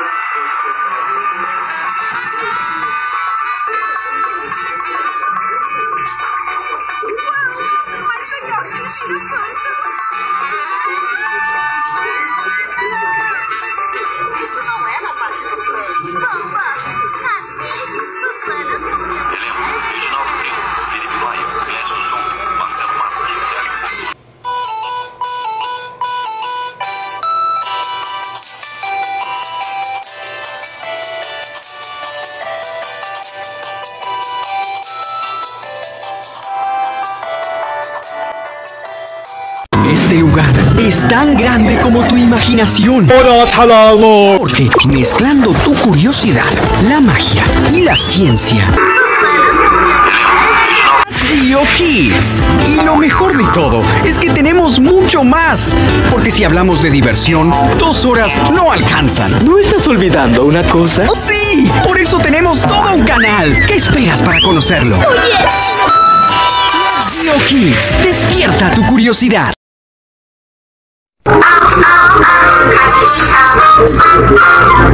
Thank you. Este lugar es tan grande como tu imaginación. Porque mezclando tu curiosidad, la magia y la ciencia. Geo Kids. Y lo mejor de todo es que tenemos mucho más. Porque si hablamos de diversión, dos horas no alcanzan. ¿No estás olvidando una cosa? ¡Sí! Por eso tenemos todo un canal. ¿Qué esperas para conocerlo? Geo Kids. Despierta tu curiosidad. Ah!